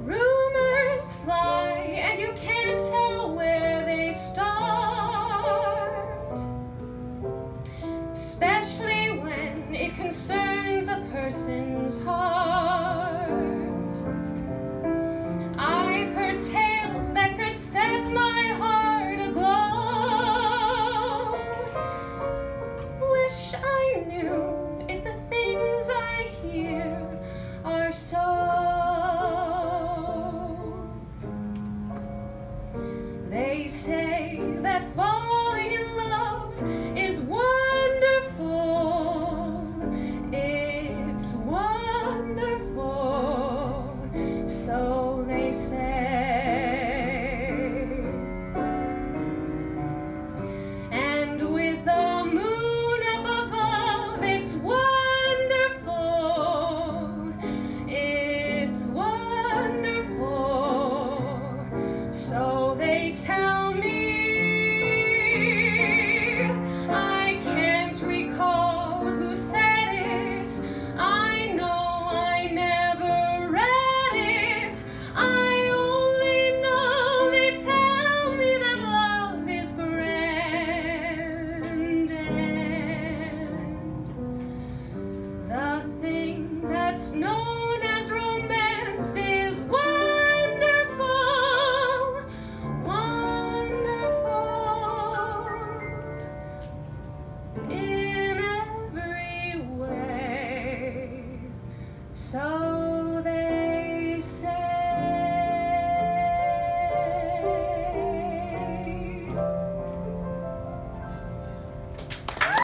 Rumors fly, and you can't tell where they start. Especially when it concerns a person's heart. They say that fall they tell me. I can't recall who said it. I know I never read it. I only know they tell me that love is grand. And the thing that's known. in every way. So